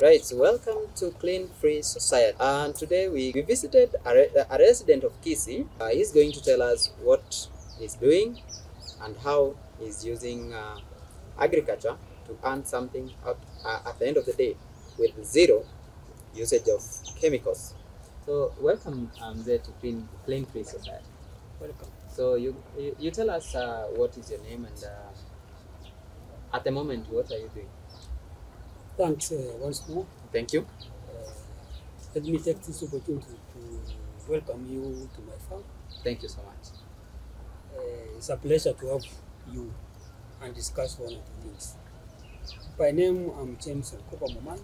Right, so welcome to Clean Free Society. And today we, we visited a, re- a resident of Kisii. Uh, he's going to tell us what he's doing and how he's using uh, agriculture to earn something at, uh, at the end of the day with zero usage of chemicals. So welcome um, there to Clean, Clean Free Society. Welcome. So you, you, you tell us uh, what is your name and uh, at the moment what are you doing? Thanks uh, once more. Thank you. Uh, let me take this opportunity to welcome you to my farm. Thank you so much. Uh, it's a pleasure to have you and discuss one of two things. By name, I'm James Nkopa Momani.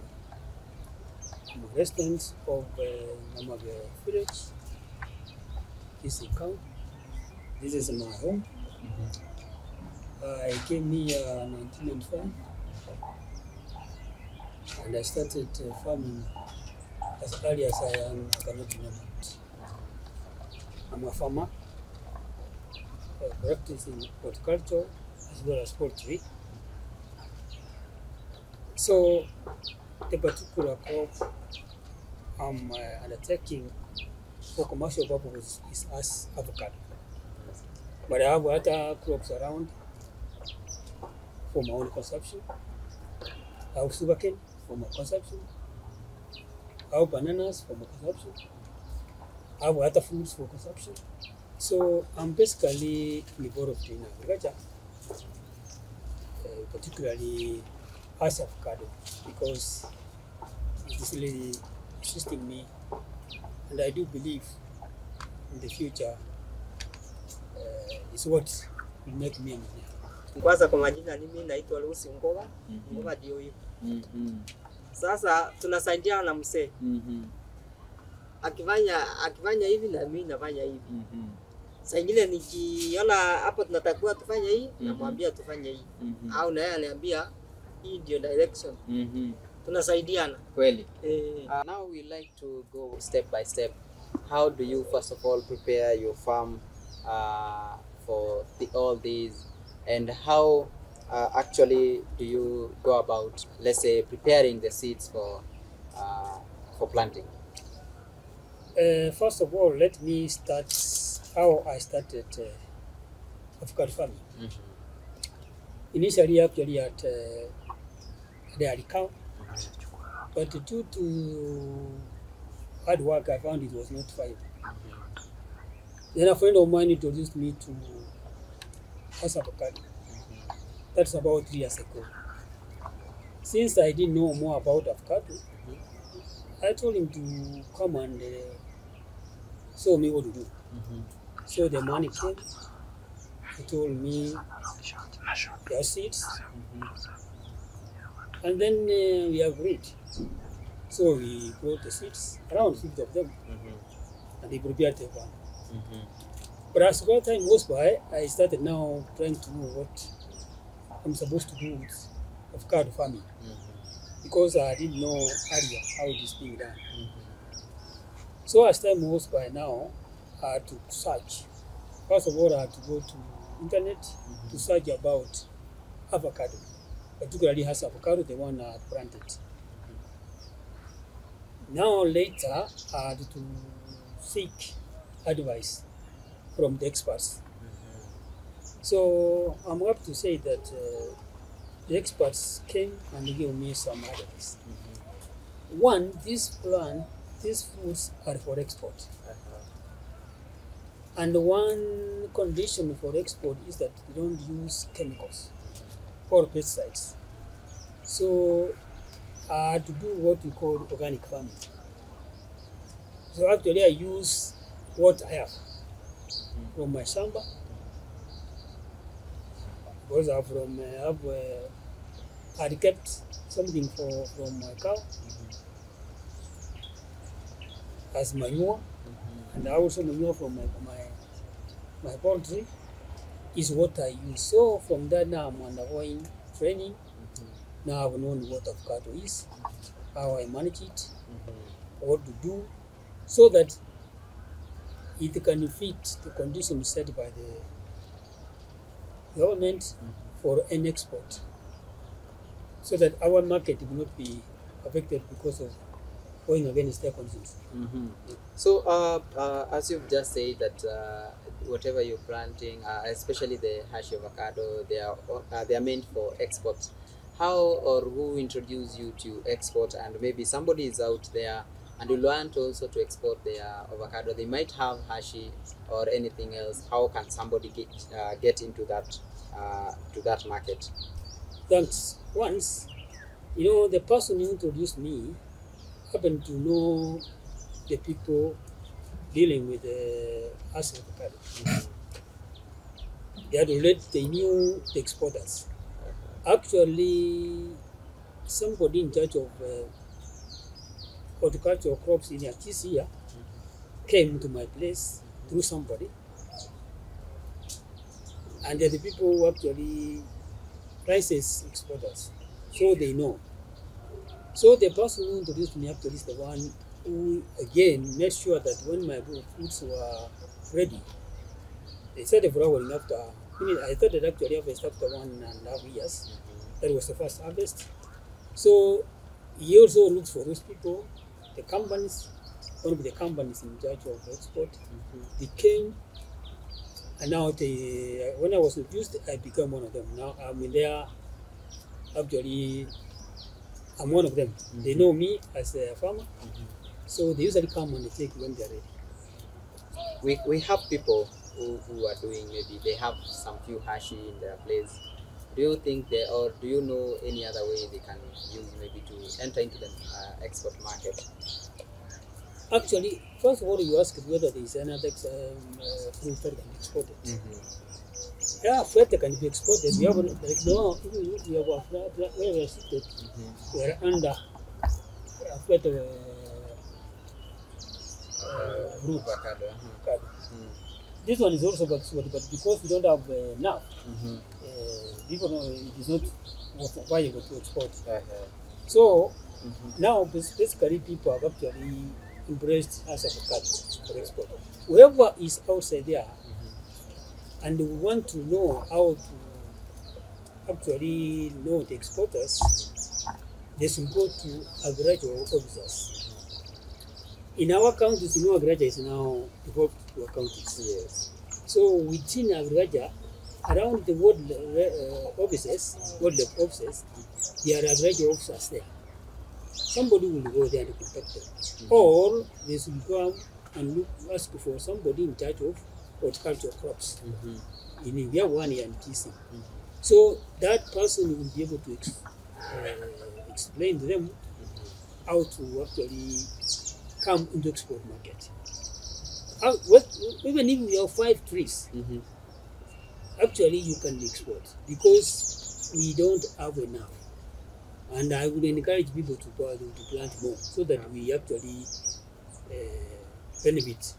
I'm a resident of uh, village, Kisii County. This is my home. I came here in 1995 and I started uh, farming as early as I am. I cannot remember. I'm a farmer, uh, practicing horticulture as well as poultry. So, the particular crop I'm uh, undertaking for commercial purposes is Hass avocado. But I have other crops around for my own consumption. I have sugarcane for my consumption. au bananas for my consumption. au other fruits for consumption. So I'm basically involved in agriculture, uh, particularly as avocado, because it is really assisting me, and I do believe in the future uh, is what will make me a millionaire. Kwanza kwa majina mimi naitwa Lucy Ngova, Ngova ndio hiyo. Mm-hmm. Sasa tunasaidiana na msee Mm-hmm. Akifanya akifanya hivi na mimi nafanya hivi. Mm-hmm. Saa ingine nikiona hapo tunatakiwa tufanye hii, mm -hmm. namwambia tufanye hii. Mm-hmm. Au naye aniambia ananiambia hii ndio direction. Mm-hmm. Tunasaidiana. Kweli. Eh, Uh, now we like to go step by step. How do you first of all prepare your farm uh, for the, all these, and how uh, actually do you go about, let's say, preparing the seeds for uh, for planting? Uh, first of all, let me start how I started uh, avocado farming. Mm-hmm. Initially, actually at uh, dairy cow, but due to hard work, I found it was not viable. Then a friend of mine introduced me to Hass avocado. That's about three years ago. Since I didn't know more about avocado, I told him to come and uh, show me what to do. Mm-hmm. So the money came. He told me your seeds, and then uh, we agreed. So we brought the seeds, around 50 of them, Mm-hmm. and they prepared the one. Mm-hmm. But as well time goes by, I started now trying to know what I'm supposed to do with avocado farming mm-hmm. because I didn't know earlier how it is being done. Mm-hmm. So as time goes by now, I had to search. First of all, I had to go to internet to mm-hmm. search about avocado, particularly Hass avocado, the one I had planted. Now later, I had to seek advice from the experts. So I'm happy to say that uh, the experts came and gave me some advice. Mm-hmm. One, this plan, these foods are for export. Uh-huh. And one condition for export is that they don't use chemicals or pesticides. So I had to do what we call organic farming. So actually I use what I have mm-hmm. from my shamba. Because I have from uh, have uh, I kept something for from my cow. Mm-hmm. As manure, mm-hmm. and I also manure from my my my poultry. Is what I use. So from that now I'm undergoing training. Mm-hmm. Now I've known what avocado is, how I manage it, what to do, so that it can fit the conditions set by the government for an export, so that our market will not be affected because of going against their conscience. Mm-hmm. So, uh, uh, as you've just said that uh, whatever you're planting, uh, especially the Hass avocado, they are uh, they are meant for export. How or who introduced you to export? And maybe somebody is out there and you want also to export their avocado. They might have hashi or anything else. How can somebody get uh, get into that uh, to that market? Thanks. Once, you know, the person who introduced me happened to know the people dealing with the avocado. They had already, they knew the exporters. Actually, somebody in charge of uh, crops in Atisia came to my place through somebody. And they're the people who actually prices exporters. So they know. So the person who introduced me actually is the one who again made sure that when my fruits were ready, they started flowering after. I mean, I started actually harvest after one and a half years. That was the first harvest. So he also looks for those people, the companies, one of the companies in charge of export. They came, and now they, when I was introduced, I became one of them. Now I'm in there. Actually, I'm one of them. They know me as a farmer, so they usually come and take when they're ready. we, we have people who, who are doing maybe they have some few hashi in their place do you think they or do you know any other way they can use maybe to enter into the uh, export market Actually, first of all, you asked whether there is another um, uh, fruit that can be exported. Yeah, fruit can be exported. We have like no, we have a fruit where we are seated, we are under a fruit uh, uh, root. avocado uh-huh. Mm. This one is also exported, but because we don't have uh, enough, Mhm. uh, people know it is not viable to export. Uh-huh. So Mhm. now bas- basically people have actually embraced Hass avocado for export. Whoever is outside there and we want to know how to actually know the exporters, they should go to agricultural officers. In our counties, you know, agriculture is now devolved to our counties. yes So within agriculture, around the world uh, offices, world offices, there are agricultural officers there. Somebody will go there to protect them. Or they should go and look, ask for somebody in charge of horticultural crops. Mhm. in India, one year in TC. So that person will be able to ex- uh, explain to them how to actually come into export market. How, what, even if you have five trees, Mhm. actually you can export because we don't have enough. And I would encourage people to go out to plant more so that we actually uh, benefit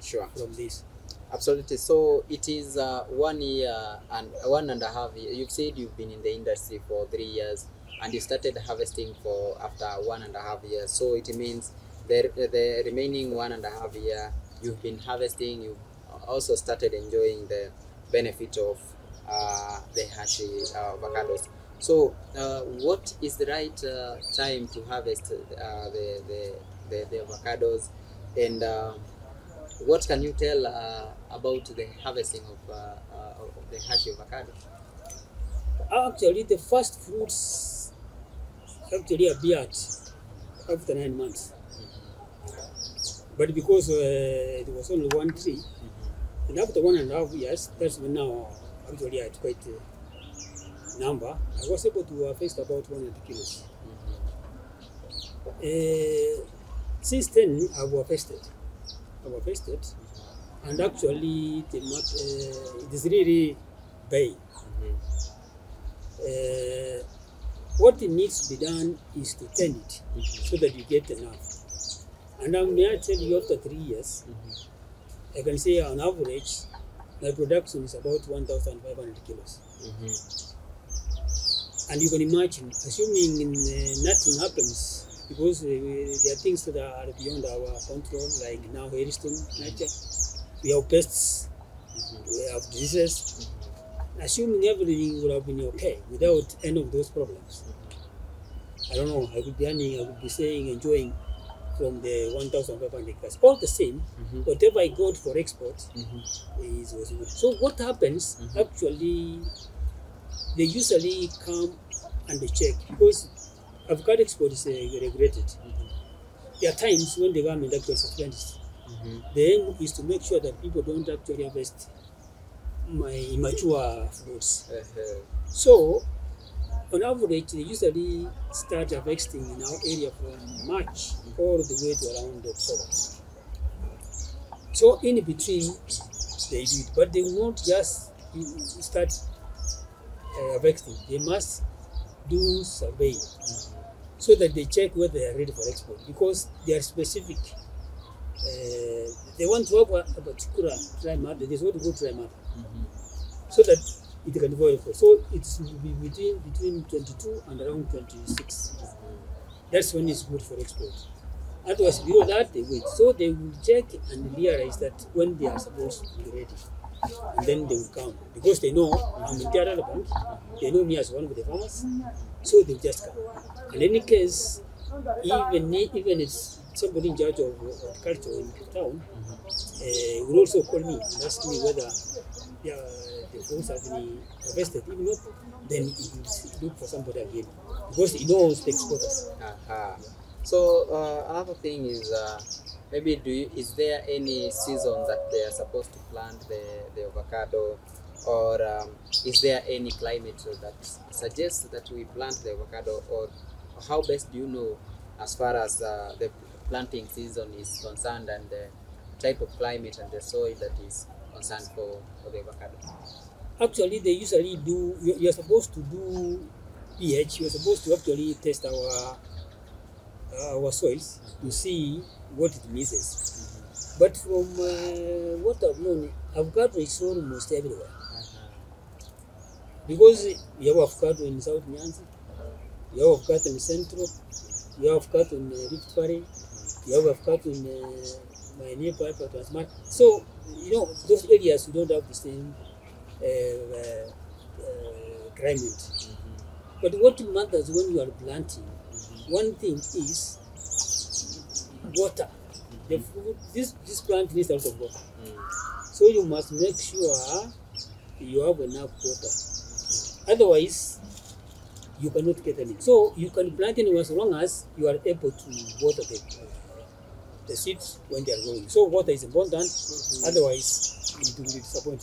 sure from this. Absolutely. So it is uh, one year and one and a half year. You've said you've been in the industry for three years, and you started harvesting for after one and a half years. So it means the the remaining one and a half year you've been harvesting. You also started enjoying the benefit of uh, the hashi uh, avocados. So uh, what is the right uh, time to harvest uh, the, the, the the avocados and uh, what can you tell uh, about the harvesting of, uh, uh, of the hashi avocado? Actually, the first fruits actually appeared after nine months. But because uh, there was only one tree, and after one and a half years, that's when now actually I had quite a number. I was able to harvest about 100 kilos. Uh, since then, I've harvested. I've harvested, and actually, the uh, it is really big. Uh, what needs to be done is to tend it so that you get enough. And I may I tell you, after three years, I can say on average, my production is about 1,500 kilos. And you can imagine, assuming uh, nothing happens, because uh, there are things that are beyond our control, like now hailstorm, nature, we have pests, we have diseases. Assuming everything would have been okay without any of those problems, I don't know, I would be earning, I would be saying, enjoying from the 1,500 acres. All the same, Mhm. whatever I got for export Mhm. is was good. So what happens Mhm. actually? They usually come and they check because avocado export is uh, regulated. There are times when the government actually suspends. Mhm. The aim is to make sure that people don't actually harvest my immature fruits. Uh-huh. So, on average, they usually start harvesting in our area from March all the way to around October. So, in between, they do it, but they won't just start uh, harvesting. They must do survey so that they check whether they are ready for export because they are specific. Uh, they want to have a, a particular dry matter. There's what we call dry matter Mhm. so that it can go for. So it will be between between 22 and around 26. That's when it's good for export. Otherwise, below that they wait. So they will check and realize that when they are supposed to be ready, and then they will come because they know I'm in Tiara Bank. They know me as one of the farmers, so they just come. In any case, even even it's somebody in charge of horticulture in the town, uh, will also call me and ask me whether the, the fruits have been harvested. If not, then he will look for somebody again because he knows the exporters. Aha. So uh, another thing is uh, maybe do you, is there any season that they are supposed to plant the, the avocado or um, is there any climate that suggests that we plant the avocado or how best do you know as far as uh, the planting season is concerned and the type of climate and the soil that is concerned for, for the avocado? Actually, they usually do. you- You're supposed to do pH. You're supposed to actually test our our soils to see what it misses. But from uh, what I've known, avocado is almost everywhere because you have avocado in South Nyanza, you have avocado in Central, you have avocado in uh, Rift Valley, you have avocado in uh, my nearby part. So, you know, those areas you don't have the same uh, uh, uh, climate. But what matters when you are planting, one thing is water. The food, this, this plant needs a lot of water. Mm. So you must make sure you have enough water. Otherwise, you cannot get any. So you can plant it as long as you are able to water the, the seeds when they are growing. So water is important. Otherwise, it will be you.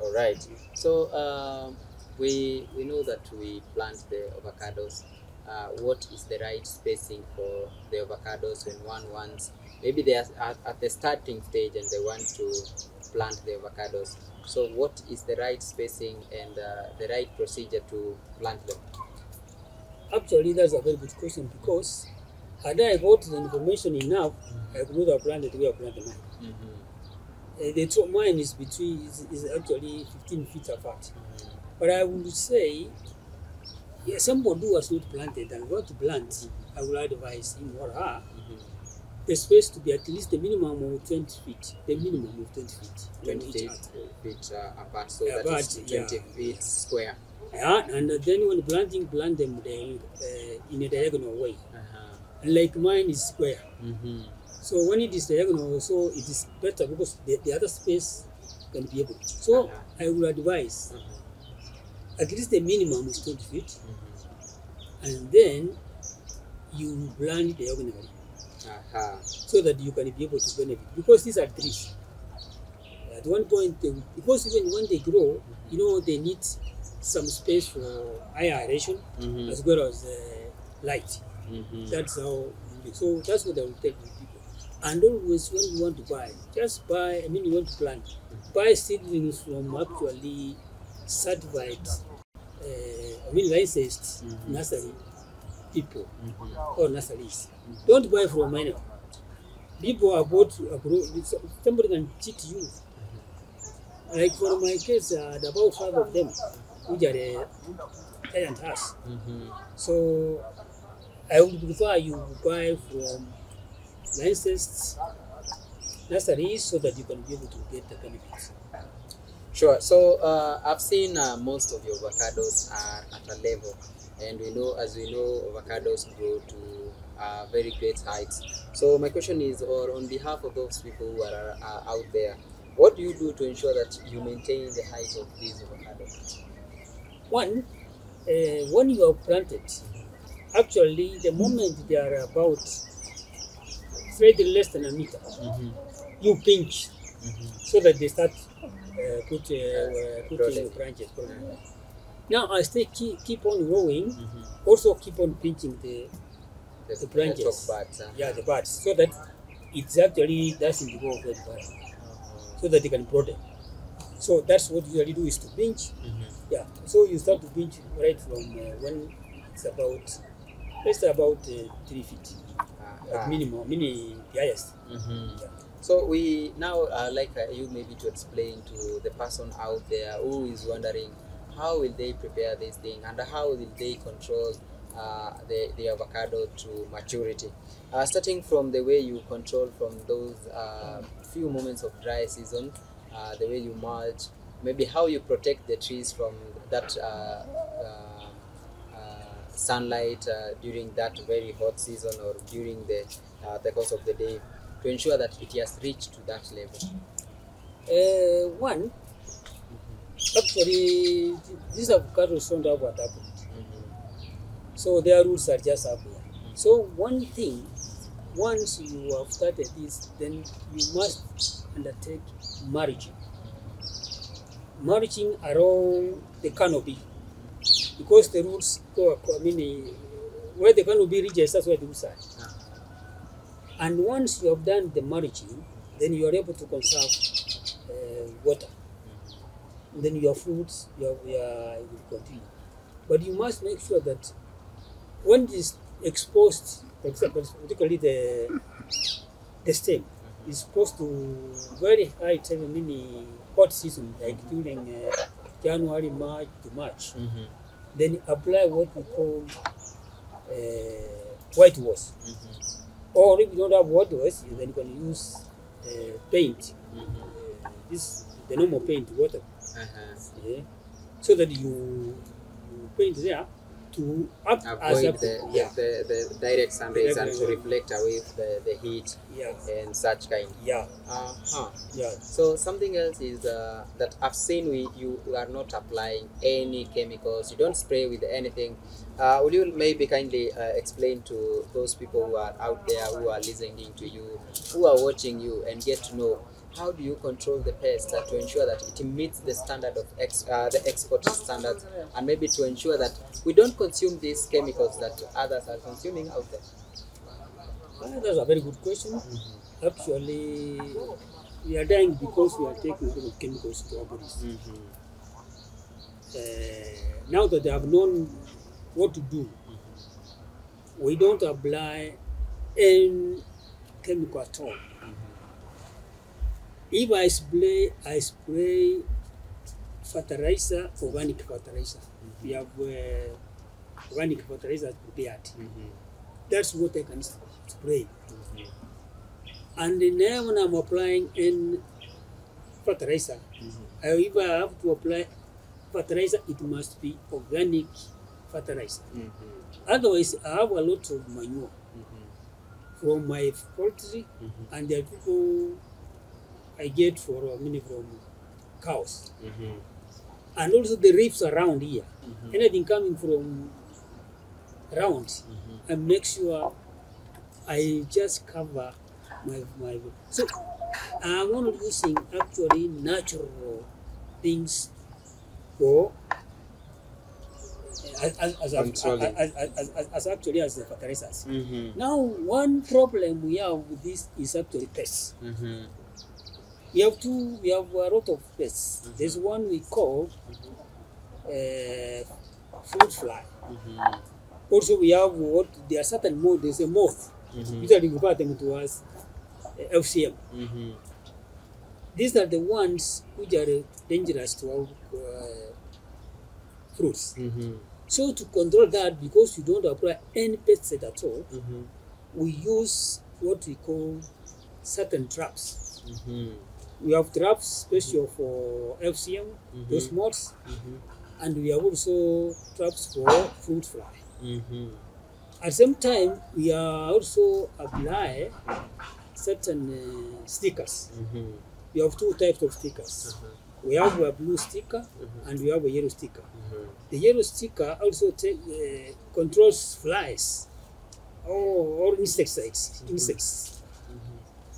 All right. So um, we we know that we plant the avocados. Uh, what is the right spacing for the avocados when one wants? Maybe they are at, at the starting stage and they want to plant the avocados. So what is the right spacing and uh, the right procedure to plant them? Actually, that's a very good question because had I got the information enough, I could have planted where I planted mine. Mm-hmm. Uh, the top mine is between is, is actually 15 feet apart. But I would say, somebody who has not planted and want to plant, I will advise him or her the space to be at least the minimum of 20 feet. The minimum of 20 feet. from 20 feet, uh, apart, so that is 20 yeah, feet square. Yeah, and then when planting, plant them uh, in a diagonal way. Uh-huh. Like mine is square. Mm-hmm. So when it is diagonal, so it is better because the, the other space can be able. So Uh-huh. I would advise at least the minimum is 20 feet, and then you plant it diagonally Uh-huh. so that you can be able to benefit. Because these are trees. At one point, they, because even when they grow, you know, they need some space for higher aeration Mhm. as well as uh, light. Mhm. That's how. So that's what I will tell with people. And always when you want to buy, just buy. I mean, you want to plant, buy seedlings from actually certified, uh, I mean, licensed Mhm. nursery people Mhm. or nurseries. Don't buy from anyone. People are bought abroad. Somebody can cheat you. Like for my case, uh, about five of them, which are uh, giant house. Mhm. So I would prefer you buy from licensed nurseries so that you can be able to get the benefits. Sure. So uh, I've seen uh, most of your avocados are at a level, and we know, as we know, avocados grow to uh, very great heights. So my question is, or on behalf of those people who are uh, out there, what do you do to ensure that you maintain the height of these avocados? One, uh, when you are planted, actually the moment they are about slightly less than a meter, you pinch so that they start uh, put, uh, uh, putting Growing. branches. Now, as they keep, keep on growing, also keep on pinching the The, The branches. top parts, uh, yeah the buds so that it's actually doesn't go very far, so that they can broaden. So that's what you usually do is to pinch. Yeah. So you start to pinch right from uh, when it's about let's say about uh, three feet uh, at minimum, mini the highest. Mhm. Yeah. So we now uh, like uh, you maybe to explain to the person out there who is wondering how will they prepare this thing and how will they control uh, the, the avocado to maturity. Uh, starting from the way you control from those uh, few moments of dry season, uh, the way you mulch, maybe how you protect the trees from that uh, uh, sunlight during that very hot season or during the the course of the day to ensure that it has reached to that level. Uh, one, actually, these avocados don't have what happened. So their roots are just up here. So one thing, once you have started this, then you must undertake mulching. Mulching around the canopy, because the roots go. I mean, where the canopy reaches, that's where the roots are. And once you have done the mulching, then you are able to conserve uh, water. And then your fruits, your, your will continue. But you must make sure that when it is exposed, for example, particularly the the stem is exposed to very high temperature, meaning hot season, like during uh, January, March to March. Then apply what we call uh, white wash. Or if you don't have white wash, you can use uh, paint. Uh, this the normal paint, water, Uh-huh. yeah, so that you, you paint there to Avoid the, yeah, the, the direct sun rays and to reflect away the, the heat yeah, and such kind. yeah, Uh-huh. yeah. So something else is uh, that I've seen we you are not applying any chemicals. You don't spray with anything. Uh, will you maybe kindly uh, explain to those people who are out there who are listening to you, who are watching you, and get to know how do you control the pests uh, to ensure that it meets the standard of ex- uh, the export standards, and maybe to ensure that we don't consume these chemicals that others are consuming out there. Ah, that's a very good question. Actually, we are dying because we are taking a lot of chemicals to our bodies. Uh, now that they have known what to do, we don't apply any chemical at all. If I spray, I spray fertilizer, organic fertilizer. We have uh, organic fertilizer prepared. Mm-hmm. That's what I can spray. Mm-hmm. And then when I'm applying in fertilizer, mm-hmm. I, if I have to apply fertilizer, it must be organic fertilizer. Otherwise, I have a lot of manure from my poultry, and the people I get for uh, I mean from cows, mm-hmm. and also the reefs around here. Mm-hmm. Anything coming from around, mm-hmm. I make sure I just cover my my. So I'm not using actually natural things for as, as, as, actually as the fertilizers. Mm-hmm. Now, one problem we have with this is actually pests. We have two. We have a lot of pests. There's one we call uh, fruit fly. Mm-hmm. Also, we have what there are certain moth. There's a moth. Mm-hmm. Usually, we refer them to as uh, FCM. Mm-hmm. These are the ones which are dangerous to our uh, fruits. Mm-hmm. So to control that, because we don't apply any pesticide at all, Mm-hmm. we use what we call certain traps. Mm-hmm. We have traps special for FCM, those Mhm. mods, Mhm. and we have also traps for fruit fly. Mhm. At the same time, we are also apply certain uh, stickers. Mhm. We have two types of stickers. Uh-huh. We have a blue sticker Mhm. and we have a yellow sticker. Mhm. The yellow sticker also take, uh, controls flies or, or insecticides, insects.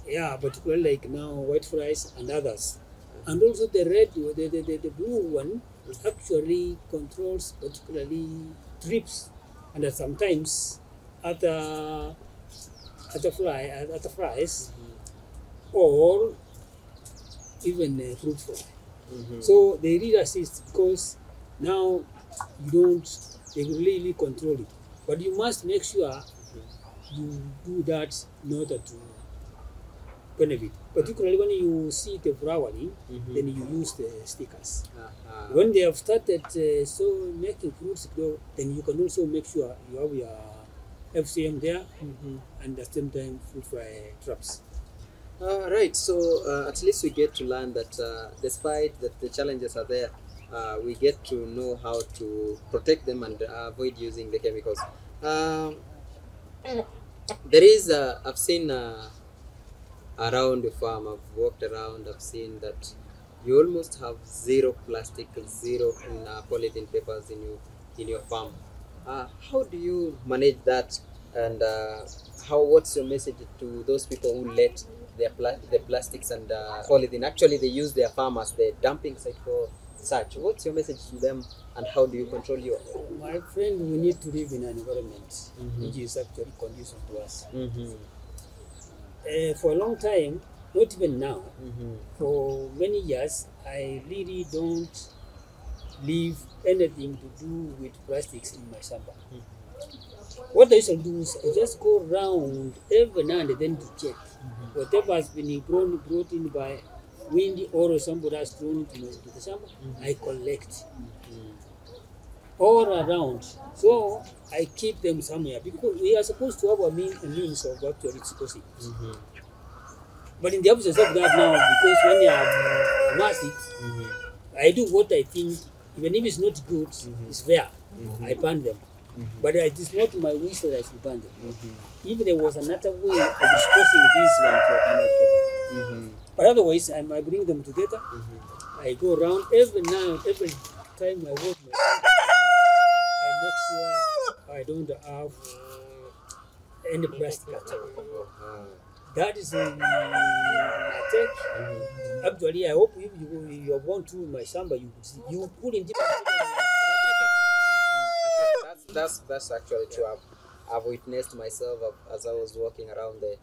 Yeah, particularly like now white flies and others. And also the red, the, the, the, the blue one actually controls particularly thrips and sometimes other other fly other flies or even uh, fruit fly. Mhm. So they really assist because now you don't they really control it. But you must make sure you do that in order to benefit. Particularly when you see the flowering, Mhm. then you use the stickers. Uh-huh. When they have started uh, so making fruits grow, then you can also make sure you have your FCM there Mhm. and at the same time fruit fly traps. Uh, right, so uh, at least we get to learn that uh, despite that the challenges are there, uh, we get to know how to protect them and uh, avoid using the chemicals. Um, there is, uh, I've seen uh, around the farm, I've walked around, I've seen that you almost have zero plastic, zero uh, polythene papers in your in your farm. Uh, how do you manage that? And uh, how? What's your message to those people who let their pla- the plastics and uh, polythene? Actually, they use their farm as their dumping site for such. What's your message to them? And how do you control your? My friend, we need to live in an environment Mhm. which is actually conducive to us. Mm-hmm. Uh, for a long time, not even now, Mm-hmm. for many years, I really don't leave anything to do with plastics in my samba. What I usually do is I just go around every now and then to check whatever has been grown, brought in by wind or somebody has thrown into the samba, I collect all around. So I keep them somewhere because we are supposed to have a, mean, a means of actually disposing. Mm-hmm. But in the absence of that now, because when you have amassed it, Mm-hmm. I do what I think, even if it's not good, it's fair. I ban them. But I it is not my wish that I should ban them. If there was another way of disposing this one to have been better. Mm-hmm. But otherwise, I might bring them together. I go around every now, every time I I make sure I don't have uh, any plastic at all. That is my take. Actually, I hope if you, you have gone through my samba, you you put in different. That's, that's that's actually true. I've, I've witnessed myself as I was walking around the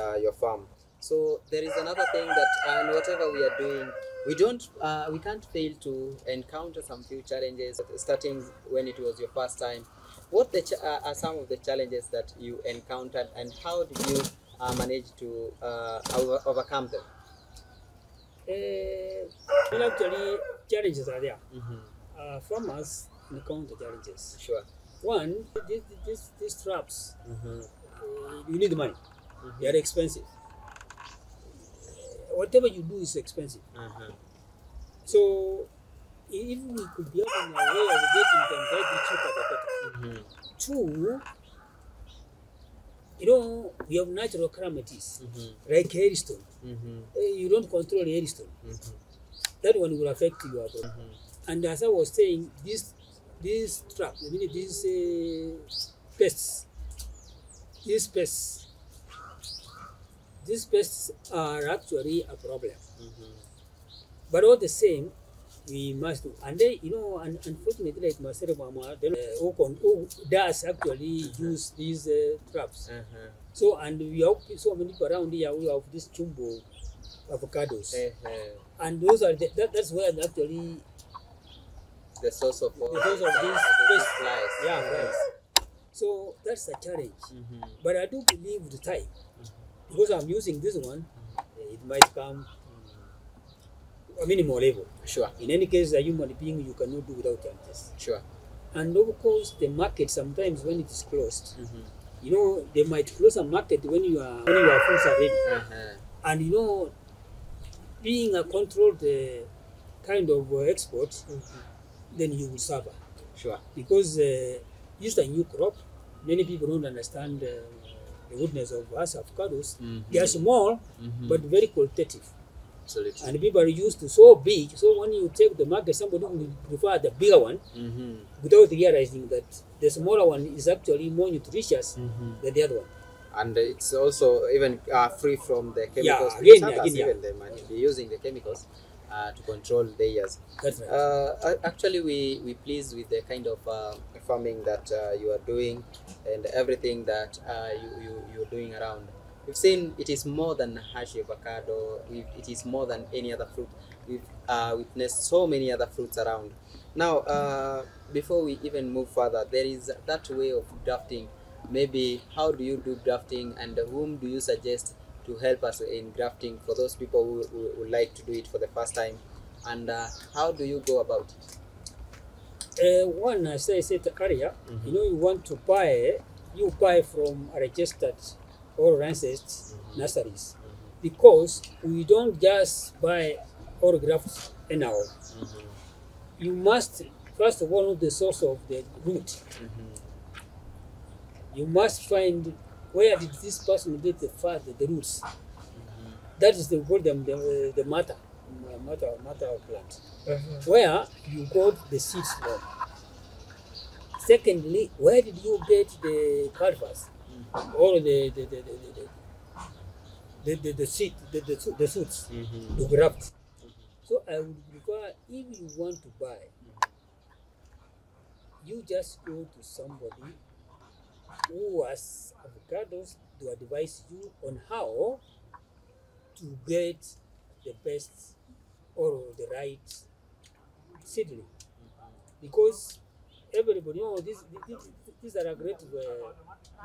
uh, your farm. So there is another thing that, and whatever we are doing, we don't, uh, we can't fail to encounter some few challenges. Starting when it was your first time, what the ch- uh, are some of the challenges that you encountered, and how did you uh, manage to uh, over- overcome them? Uh, well, actually, challenges are there. Mm-hmm. Uh, farmers encounter challenges. Sure. One, this, this, these traps, Mm-hmm. uh, you need money. They are expensive. Whatever you do is expensive. Uh-huh. So, if we could be having a way of getting them very cheaper, the better. Mm-hmm. Two, you know, we have natural calamities Mm-hmm. like hailstone. Mm-hmm. Uh, you don't control hailstone. Mm-hmm. That one will affect your body. Mm-hmm. And as I was saying, this this trap, I mean these uh, pests, these pests, these pests are actually a problem. Mm-hmm. But all the same, we must do. And they, you know, un- unfortunately, like Marcelo Mama, uh, who, con- who does actually use these uh, traps. Uh-huh. So, and we have so many people around here who have this chumbo avocados. Uh-huh. And those are, the, that, that's where actually, the source of all The source of these the pests. flies. yeah, right. So that's a challenge. Mm-hmm. But I do believe the time, because I'm using this one, it might come a minimal level. Sure, In any case, a human being you cannot do without challenges. sure. And of course, the market sometimes when it is closed, Mm-hmm. you know, they might close a market when you are when fruits are ready. Uh-huh. And you know, being a controlled uh, kind of uh, export, then you will suffer Sure. because uh, it's a new crop. Many people don't understand uh, the goodness of us avocados. They are small Mhm. but very qualitative, Absolutely. and people are used to so big. So when you take the market, somebody will prefer the bigger one Mhm. without realizing that the smaller one is actually more nutritious Mhm. than the other one. and it's also even uh, free from the chemicals. Yeah, again, again, yeah. even they might be using the chemicals uh, to control layers. That's right. Uh, actually, we we pleased with the kind of uh, farming that uh, you are doing and everything that uh, you, you you're doing around. We've seen it is more than Hashi avocado. It is more than any other fruit. We've uh, witnessed so many other fruits around. Now, uh, before we even move further, there is that way of grafting. Maybe how do you do grafting, and whom do you suggest to help us in grafting for those people who, who would like to do it for the first time? And uh, how do you go about it? Uh, one, as I said earlier, mm-hmm. you know, you want to buy, you buy from a registered or licensed mm-hmm. nurseries mm-hmm. because we don't just buy autographs anyhow. You must, first of all, know the source of the root. You must find where did this person get the the roots. That is the them the, uh, the matter, matter, matter of plant. Where you got the seeds from. Secondly, where did you get the calvas or the the the the, the, the, the, seed, the, the, the suits mm-hmm. to graft? So I would prefer if you want to buy, you just go to somebody who has avocados to advise you on how to get the best or the right seedling. Because everybody, you know, this, this, these are a great uh,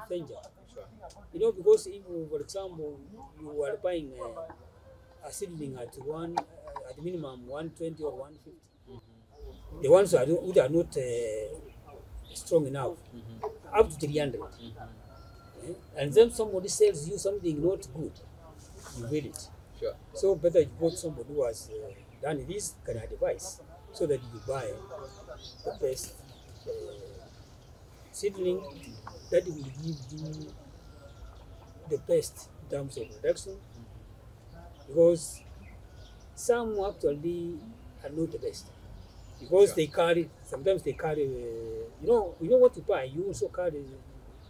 danger. You know, because if, for example, you are buying uh, a seedling at one, uh, at minimum 120 or 150, the ones who are, not- who are not uh, strong enough, up to 300. Eh? And then somebody sells you something not good, you will it. Sure. So better you go to somebody who has uh, done this kind of advise so that you buy the best uh, seedling that will give you the best in terms of production. Because some actually are not the best. Because Sure. they carry sometimes they carry uh, you know you know what to buy. You also carry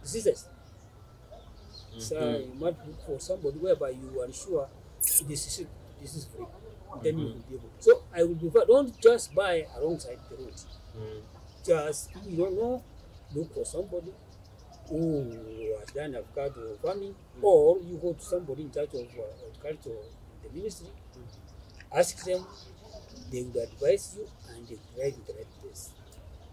diseases. So you might look for somebody whereby you are sure this is this is free. Then you will be able. So I will prefer don't just buy alongside the road. Just if you don't know, look for somebody who has done avocado farming, or you go to somebody in charge of uh, horticulture in the ministry. Ask them, they will advise you and they will guide you the right place.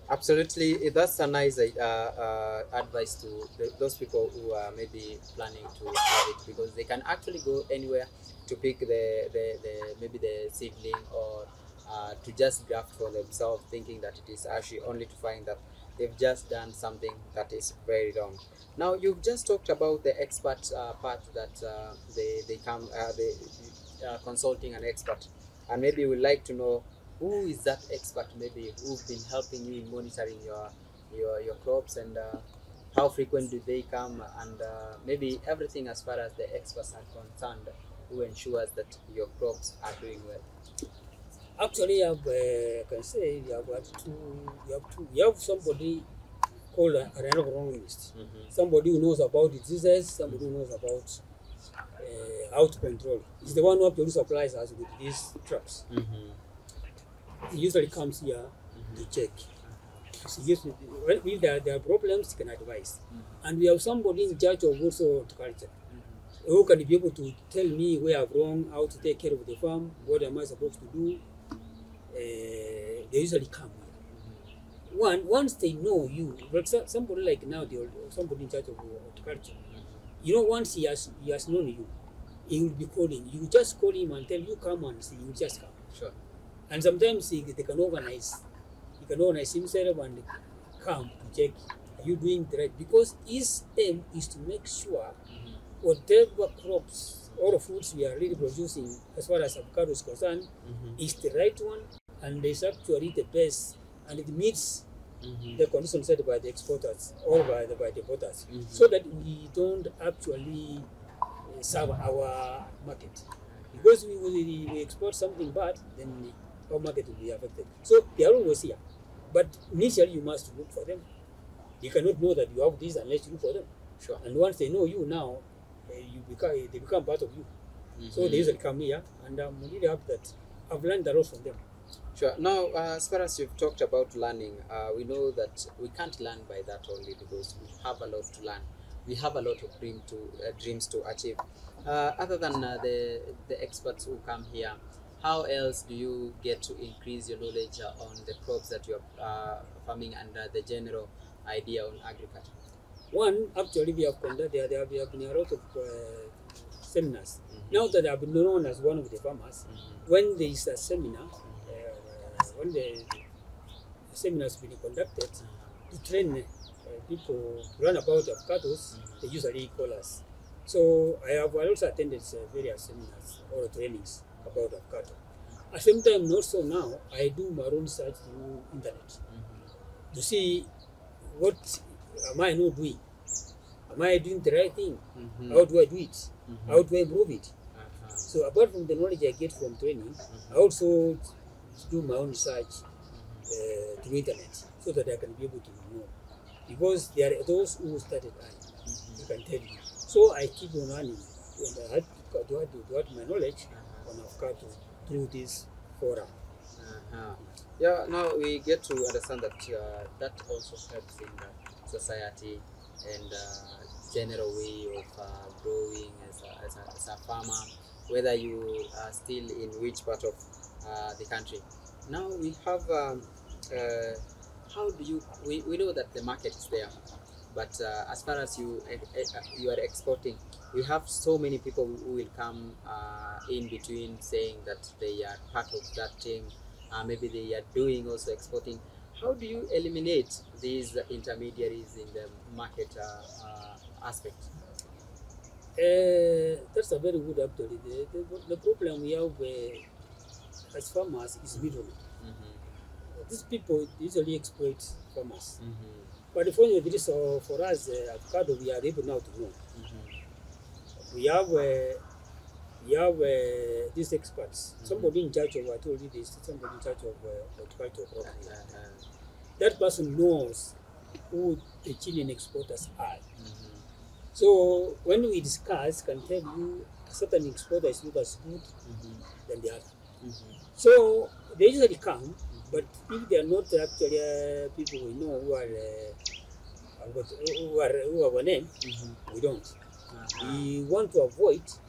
Absolutely, eh, that's a nice uh, uh, advice to the, those people who are maybe planning to have it because they can actually go anywhere to pick the, the, the maybe the seedling or uh, to just graft for themselves, thinking that it is actually only to find that they've just done something that is very wrong. Now you've just talked about the expert uh, part that uh, they they come uh, they uh, consulting an expert, and maybe we'd like to know who is that expert maybe who's been helping you in monitoring your your, your crops and uh, how frequent do they come and maybe everything as far as the experts are concerned who ensures that your crops are doing well Actually, you have, uh, I can say you have two, you have two, you have somebody called a- an agronomist, somebody who knows about diseases, somebody who knows about uh, to control. He's the one who actually supplies us with these traps. He usually comes here to check. So he used to- when- if there, there are problems, he can advise. And we have somebody in charge of also horticulture who can be able to tell me where I've wrong, how to take care of the farm, what am I supposed to do. Uh, they usually come. One, once they know you, example, somebody like now, the, somebody in charge of horticulture, you know, once he has, he has known you, he will be calling. You just call him and tell you come and see, he will just come. sure And sometimes he, they can organize, he can organize himself and come to check are you doing the right because his aim is to make sure whatever crops or foods we are really producing as far as avocado is concerned Mhm. is the right one and is actually the best and it meets Mhm. the conditions set by the exporters or by the by the importers Mhm. so that we don't actually uh, serve our market because we, we, we export something bad then our market will be affected so they are always here but initially you must look for them you cannot know that you have this unless you look for them Sure. and once they know you now you become they become part of you so they Mhm. usually come here and i'm really happy that i've learned a lot from them Sure. Now, uh, as far as you've talked about learning, uh, we know that we can't learn by that only because we have a lot to learn. We have a lot of dream to uh, dreams to achieve. Uh, other than uh, the the experts who come here, how else do you get to increase your knowledge uh, on the crops that you are uh, farming and uh, the general idea on agriculture? One, actually, we have conducted, there, there have been a lot of uh, seminars. Mhm. Now that I've been known as one of the farmers, Mhm. when there is a seminar, uh, when the, the seminar has been conducted to train uh, people to learn about avocados, they usually call us. So I have also attended uh, various seminars or trainings about avocado. At the same time, also now, I do my own search through internet Mhm. to see what am I not doing? Am I doing the right thing? Mhm. How do I do it? Mhm. How do I improve it? Uh-huh. So apart from the knowledge I get from training, I Mhm. also do my own research uh, through internet so that I can be able to know. Because there are those who started. I can tell you. So I keep on learning and I had to, to, add, to add my knowledge Uh-huh. on avocado through this forum. Uh-huh. Yeah, now we get to understand that uh, that also helps in the society and uh, general way of uh, growing as a, as, a, as a farmer, whether you are still in which part of uh, the country. Now we have, um, uh, how do you, we, we know that the market is there, but uh, as far as you eh, eh, you are exporting, we have so many people who will come uh, in between saying that they are part of that team uh, maybe they are doing also exporting. How do you eliminate these intermediaries in the market uh, uh, aspect? Uh, that's a very good actually. The, the, the problem we have uh, as farmers is middlemen. Mm-hmm. These people usually exploit farmers. Mm-hmm. But the point is, so for us, uh, avocado, we are able now to know. Mm-hmm. We have uh, we have uh, these experts. Mhm. Somebody in charge of, I told you this, somebody in charge of uh, horticulture crop. Uh, That person knows who the Chilean exporters are. mm-hmm. So when we discuss, can tell you a certain exporter is not as good Mm-hmm. than the other. Mm-hmm. So they usually come, but if they are not actually uh, people we know who are uh, who are who have a name, Mm-hmm. we don't. Uh-huh. We want to avoid Mm-hmm.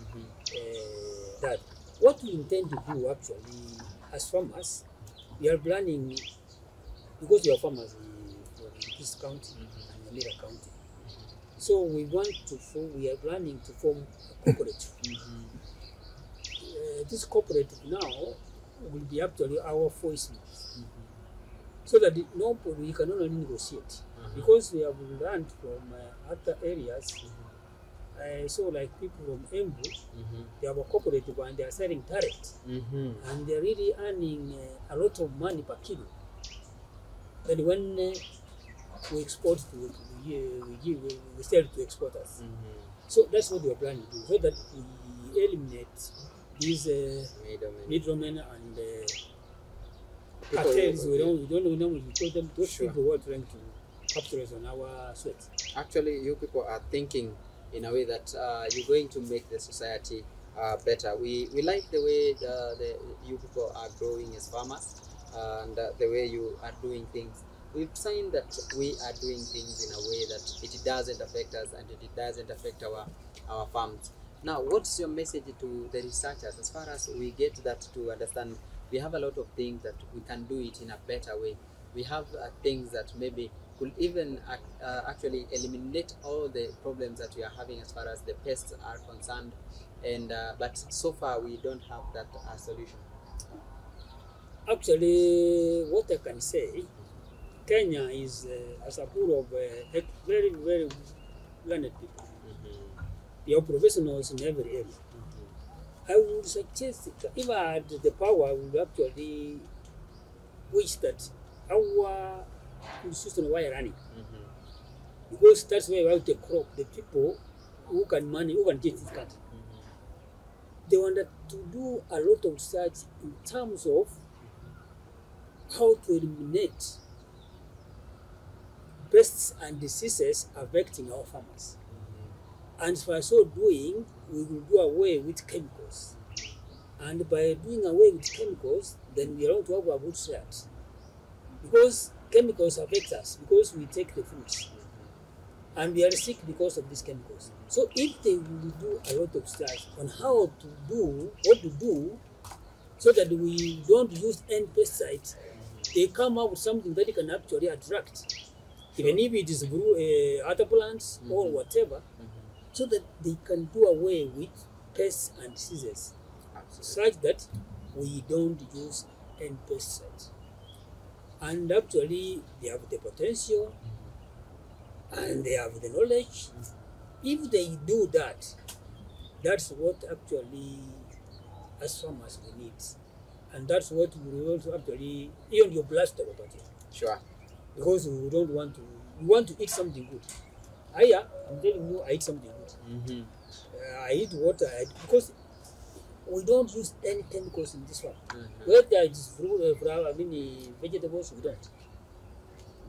That. What we intend to do actually as farmers, we are planning because we are farmers in from this county and Nyamira county. So we want to form, we are planning to form a cooperative. Mm-hmm. Uh, this cooperative now will be actually our voice Mm-hmm. so that it- no we can only negotiate Uh-huh. because we have learned from uh, other areas. Uh, saw like people from Embu, Mm-hmm. they have a cooperative and they are selling turret Mm-hmm. and they're really earning uh, a lot of money per kilo. But when uh, we export to, we, we, give, we, we sell to exporters. Mm-hmm. So that's what we are planning to do, so that we eliminate these uh, Middlemen. middlemen and uh, People cartels. We don't, we don't know we call them those Sure. people who are trying to capitalize on our sweat. actually you people are thinking in a way that uh, you're going to make the society uh, better. We, we like the way the, the you people are growing as farmers and uh, the way you are doing things. We've seen that we are doing things in a way that it doesn't affect us and it doesn't affect our, our farms. Now, what's your message to the researchers as far as we get that to understand? We have a lot of things that we can do it in a better way. We have uh, things that maybe could even uh, actually eliminate all the problems that we are having as far as the pests are concerned. And uh, but so far we don't have that uh, solution. Actually, what I can say, Kenya is uh, as a pool of uh, very, very learned people. Mm-hmm. They are professionals in every area. I would suggest if I had the power, I would actually wish that our institution were running Mhm. because that's where have the crop, the people who can manage, who can get this country. Mhm. They wanted to do a lot of research in terms of how to eliminate pests and diseases affecting our farmers. And by so doing, we will do away with chemicals. And by doing away with chemicals, then we are going to have a good start. Because chemicals affect us, because we take the fruits. And we are sick because of these chemicals. So if they will do a lot of research on how to do, what to do, so that we don't use any pesticides, they come up with something that can actually attract, even if it is uh, other plants or Mhm. whatever, Mhm. so that they can do away with pests and diseases Absolutely. such that we don't use any pesticides. And actually, they have the potential and they have the knowledge. If they do that, that's what actually, as farmers, we need. And that's what we to actually, even your blast it. Sure. Because we don't want to, we want to eat something good. I, I'm telling you, I eat something good. Mhm. Uh, I eat water I, because we don't use any chemicals in this one. Mhm. Whether it's fruit, flower, I mean, vegetables, we don't.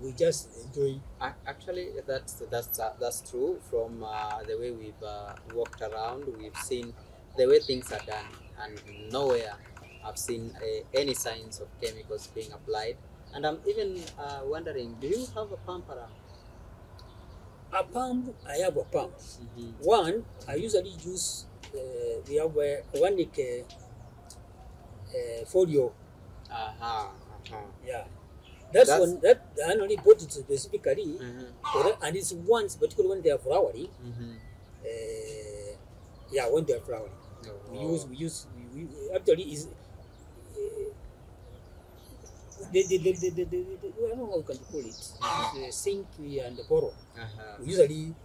We just enjoy. Ac- Actually, that's that's uh, that's true. From uh, the way we've uh, walked around, we've seen the way things are done, and nowhere I've seen uh, any signs of chemicals being applied. And I'm even uh, wondering, do you have a pump around? A pump, I have a pump. Mm-hmm. One, I usually use, uh, we have uh, uh, foliar. Uh-huh. uh-huh. Yeah. That's, That's- one, that I only bought it specifically, Mhm. that, and it's once, particularly when they are flowering. Mhm. Uh, yeah, when they are flowering. we Oh. use we use we, we actually is uh, the, the, the, the, the, the, the, I don't know how you can call it the zinc and the boron Uh-huh. usually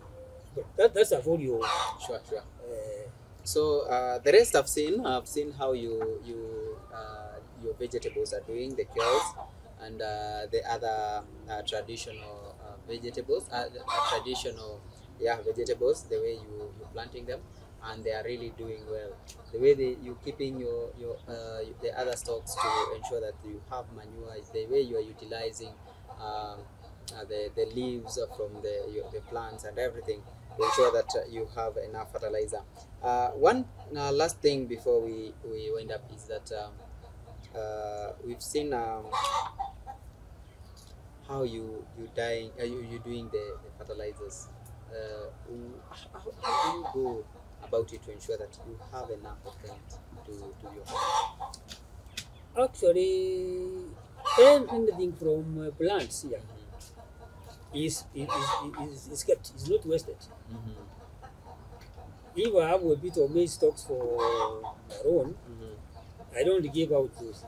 that, that's a foliar Sure, sure. uh, So uh, the rest I've seen, I've seen how you you uh, your vegetables are doing, the kales and uh, the other uh, traditional uh, vegetables, uh, traditional yeah vegetables, the way you you planting them, and they are really doing well. The way they you keeping your your the other stocks to ensure that you have manure, the way you are utilizing. Um, the, the leaves from the your, the plants and everything ensure that uh, you have enough fertilizer. Uh, one uh, last thing before we, we wind up is that um, we've seen um, how you you dying uh, you you doing the, the fertilizers. Uh, how, how do you go about it to ensure that you have enough of them to, to your farm? actually and anything from plants here is is, is, is, kept is not wasted. Mhm, if I have a bit of maize stocks for my own mhm, I don't give out those.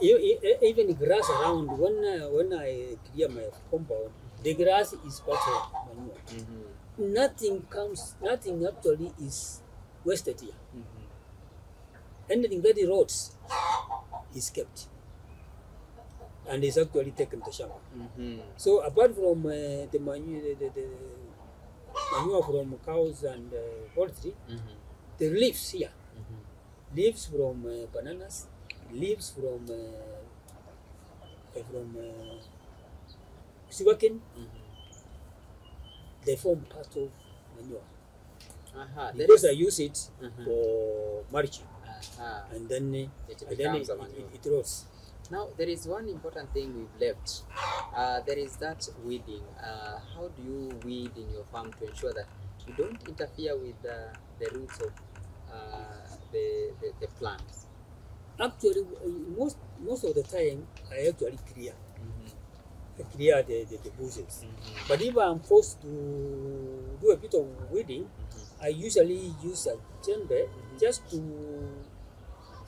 E- even grass around when I, when I clear my compound, the grass is part of manure. mhm, Nothing comes, nothing actually is wasted here. mhm. Anything that rots is kept and is actually taken to Shamba. Mhm, So apart from uh, the manure, the, the, the manure from cows and uh, poultry, mhm, the leaves here, mhm. leaves from uh, bananas, leaves from uh, uh, from uh, sugarcane, Mhm. they form part of manure. There Because is- I use it Mhm. for mulching, Aha. and then uh, It and then it, it, it rots. Now there is one important thing we've left. Uh, there is that weeding. Uh, how do you weed in your farm to ensure that you don't interfere with uh, the roots of uh, the, the the plants? Actually, most most of the time I actually clear, Mhm, I clear the, the, the bushes. mhm, But if I'm forced to do a bit of weeding, mhm, I usually use a jembe just to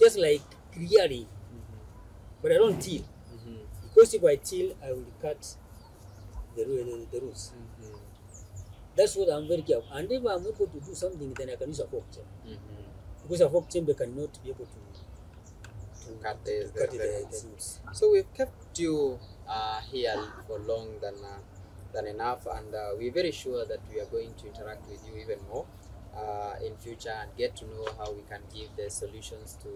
just like clearing, but I don't till. mhm, Because if I till, I will cut the, the, the roots. mhm, That's what I'm very careful. And if I'm able to do something, then I can use a fork. too. mhm. because a fork jembe cannot be able to to Cut the- to cut the- the, the- the roots. So we've kept you uh, here for long than uh, than enough, and uh, we're very sure that we are going to interact with you even more uh, in future and get to know how we can give the solutions to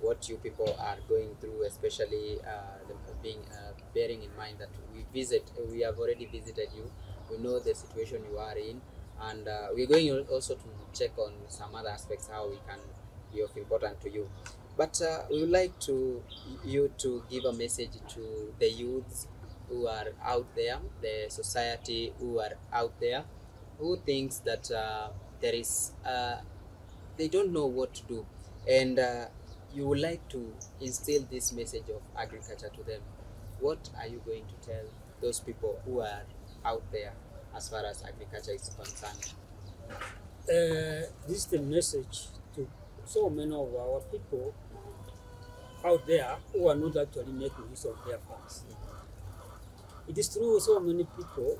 what you people are going through, especially uh, being uh, bearing in mind that we visit, we have already visited you, we know the situation you are in, and uh, we're going also to check on some other aspects how we can be of importance to you. But we would like to you to give a message to the youths who are out there, the society who are out there, who thinks that uh, there is uh, they don't know what to do, and uh, you would like to instill this message of agriculture to them. What are you going to tell those people who are out there as far as agriculture is concerned? Uh, this is the message to so many of our people out there who are not actually making use of their funds. It is true so many people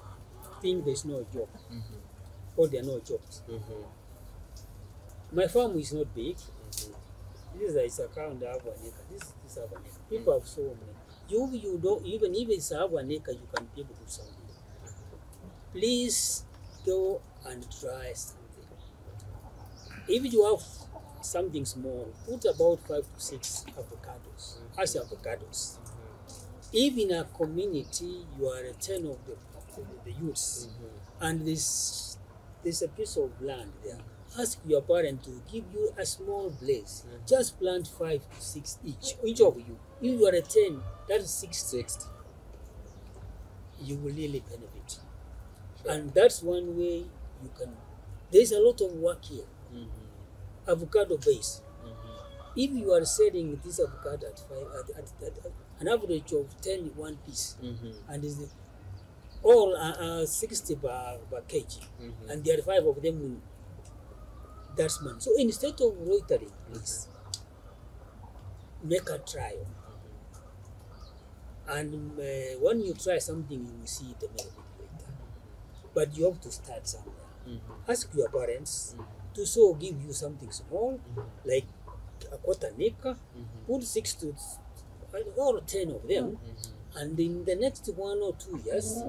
think there's no job Mm-hmm. or there are no jobs. Mm-hmm. My farm is not big. This is it's around half an acre. This is half an acre. People have so many. You you don't even if it's half an acre, you can be able to do something. Please go and try something. If you have something small, put about five to six avocados as avocados. If in a community you are a ten of the, the, the youths, mm-hmm. and there's there's a piece of land there. Ask your parent to give you a small place. Mhm. Just plant five to six each, each of you. If you are a ten, that is six. Sixty. You will really benefit, and that's one way you can. There's a lot of work here. Mm-hmm. Avocado base. Mm-hmm. If you are selling this avocado at five, at, at, at, at an average of 10 one piece, Mm-hmm. and is all are, are 60 per, per kg. Mm-hmm. and there are five of them month. So instead of loitering, please make a trial. And uh, when you try something, you will see the benefit later. But you have to start somewhere. Mm-hmm. Ask your parents to so give you something small, like a quarter acre, Mm-hmm. put six to or ten of them, and in the next one or two years,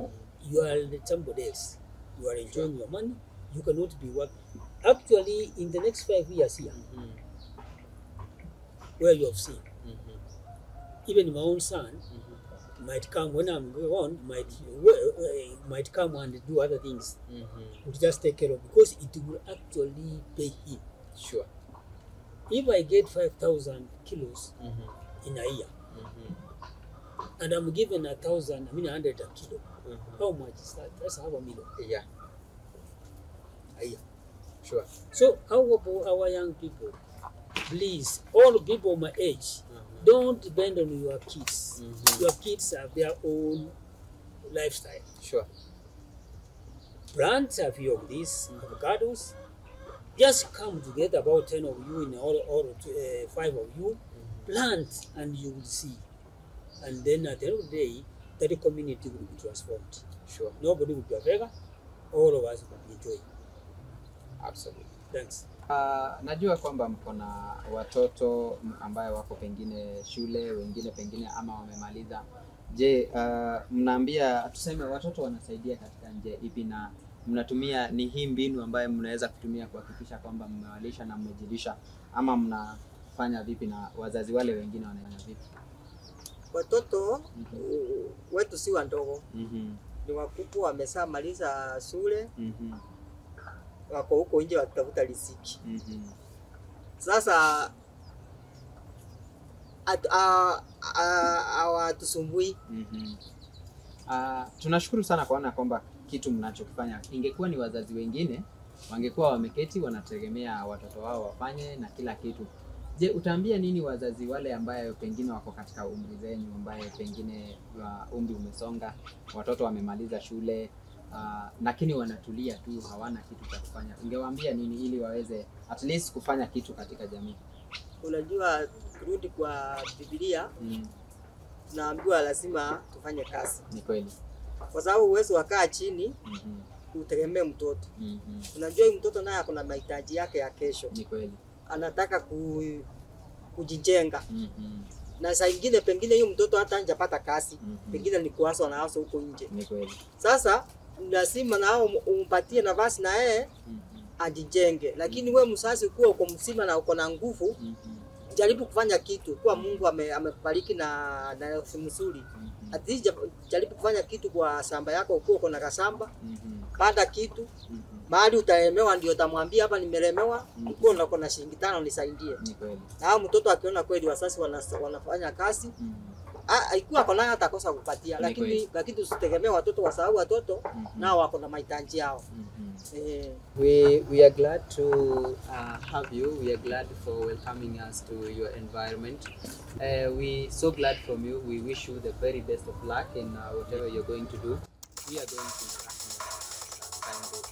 you are somebody else. You are enjoying your money. You cannot be working. Actually, in the next five years here, where you have seen, even my own son might come when I'm gone, might uh, might come and do other things. Would just take care of because it will actually pay him. Sure. If I get five thousand kilos Mm-hmm. in a year, Mm-hmm. and I'm given a thousand, I mean a hundred a kilo, Mm-hmm. how much is that? That's half a million Yeah. a year. Sure. So how about our young people? Please, all people my age, Mm-hmm. don't depend on your kids. Mhm. Your kids have their own lifestyle. Sure. Plant a few of these avocados. Just come together, about ten of you in all, all uh, five of you. Plant, and you will see. And then at the end of the day, that community will be transformed. Sure. Nobody will be a beggar. All of us will be enjoying. Absolutely. Thanks. Uh, najua kwamba mko na watoto ambayo wako pengine shule, wengine pengine ama wamemaliza. Je, uh, mnaambia tuseme watoto wanasaidia katika njia ipi na mnatumia ni hii mbinu ambayo mnaweza kutumia kuhakikisha kwamba mmewalisha na mmejilisha ama mnafanya vipi na wazazi wale wengine wanafanya vipi? Watoto mm -hmm. wetu si wadogo, -hmm. ni wakubwa, wameshamaliza shule, Mhm. Wako huko nje wakitafuta riziki. Mhm. Sasa at- a- a- hawatusumbui. Mhm. Ah, tunashukuru sana kuona kwamba kitu mnachokifanya. Ingekuwa ni wazazi wengine wangekuwa wameketi wanategemea watoto wao wafanye na kila kitu. Je, utaambia nini wazazi wale ambayo pengine wako katika umri zenyu, ambaye pengine wa umri umesonga, watoto wamemaliza shule uh, lakini wanatulia tu, hawana kitu cha kufanya? Ungewaambia nini ili waweze at least kufanya kitu katika jamii? Unajua, kurudi kwa Biblia, Mm, tunaambiwa lazima tufanye kazi, ni kweli. kwa sababu uwezo wakaa chini mm -hmm. utegemee mtoto. mm -hmm. Unajua huyu mtoto naye akona mahitaji yake ya kesho. ni kweli. anataka ku, kujijenga mm -hmm na saa ingine pengine hiyo mtoto hata hajapata kazi -hmm. pengine ni kuaswa na aso huko nje. Ni kweli. Sasa lazima nao umpatie nafasi na yeye Mhm. ajijenge, lakini we msasi kuwa uko msima na uko na nguvu, Mhm. jaribu kufanya kitu kwa Mungu ame- amekubariki na na elfu mzuri at least jaribu kufanya kitu kwa samba yako, uko uko na kasamba, panda kitu. Mahali utaelemewa, ndio utamwambia hapa nimelemewa, uko na shilingi tano nisaidie. Na mtoto akiona kweli wasasi wanafanya kazi Ah, ikiwa ako nayo atakosa kupatia, lakini lakini tusitegemee watoto kwa sababu watoto Mhm. nao wako na mahitaji yao. Mhm. Eh, We, we are glad to uh, have you. We are glad for welcoming us to your environment. Uh, we so glad from you. We wish you the very best of luck in uh, whatever you're going to do. We are going to. uh.